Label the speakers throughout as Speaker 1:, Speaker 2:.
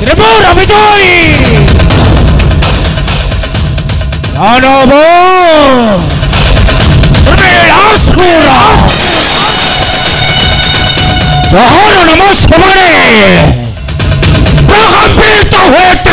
Speaker 1: Remora, Vitoy! Anobo! Relasura! Ahora nomás, comare! ¡Rajan pinto, gente,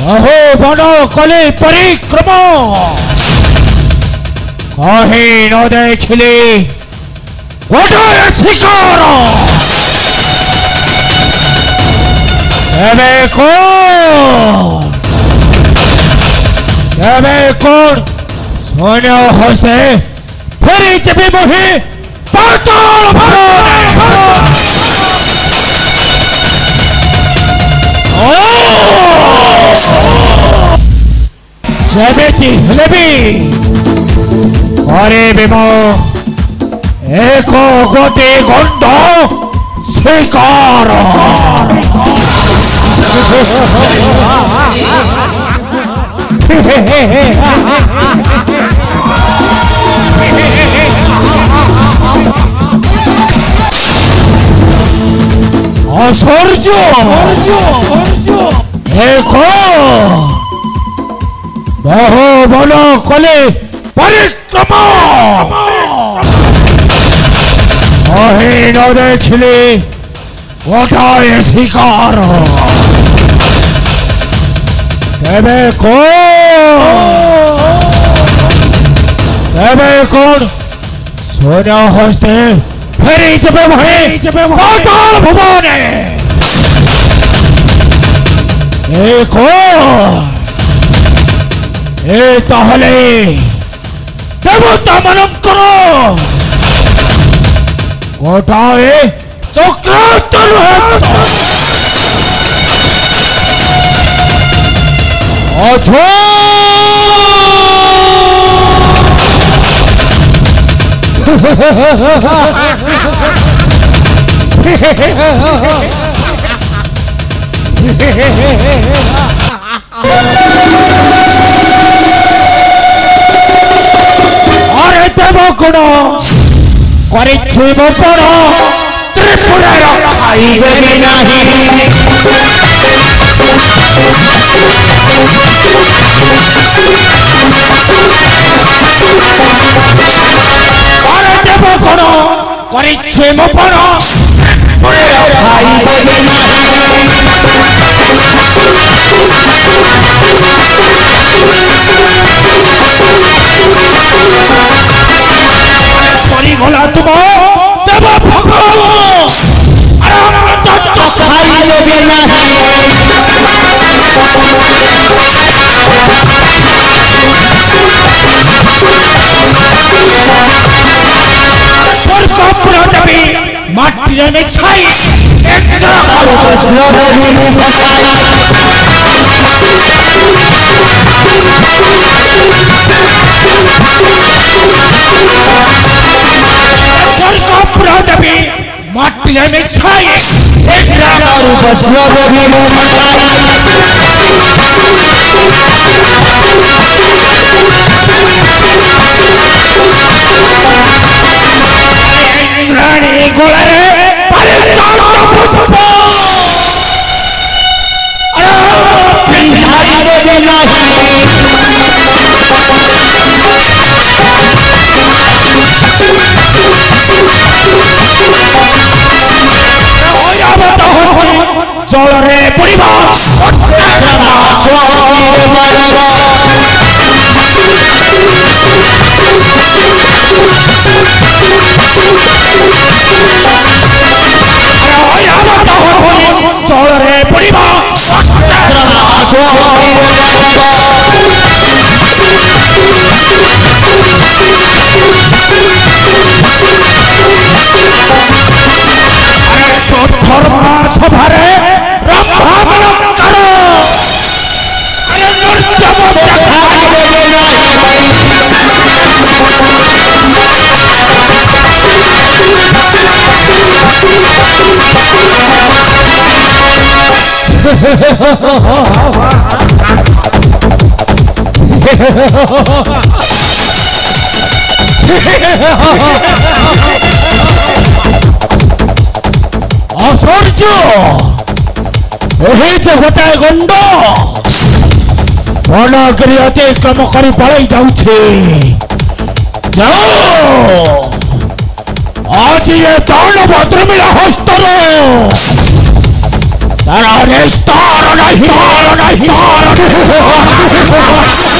Speaker 1: कहो बन कले परिक्रम। कहीं न देखिले? शिकार। हस्ते फेरी चेपी बही पाता ସେମିତି ହେଲେ ବି ଘରେ ବେମ ଏକ ଗୋଟିଏ ଗନ୍ଧ ସ୍ୱୀକାର অসহ্য এক బాహుబలి కొలి పరిశ్రమ অহীন দেখলে ওটায় শিকার তবে কোন তবে কোন সোনা হস্তে ফেরি চেপে ভয়ে চেপে পাতাল ভুবনে এই কোন এ তাহলে দেবতা ମାନଙ୍କର ଗୋଟାଏ ଚକ୍ରାନ୍ତ ଅଛ Hehehehe Pocono, Cuarichuibo Poro, Tripurero, ahí
Speaker 2: de Minahí.
Speaker 1: Cuarichuibo Poro, Tripurero,
Speaker 2: ahí de
Speaker 1: ভোলা তুম দেব ভগবান। আমরা তো চোখাই
Speaker 2: দেবে
Speaker 1: দেবী মাটির অনেক ছাই। একটা Dynamic Science! રાણી ગોળા રે અરે ચાંદનો પુષ્પ અરે પિંધારી રે
Speaker 2: જનાહી
Speaker 1: আশ্চর্য হয়েছে গোটায় গণ্ড বনগিরি অতিক্রম করে পড়াই যাচ্ছে যাও আজ এ দান ভদ্রমীর হস্তর It's on a star on a star on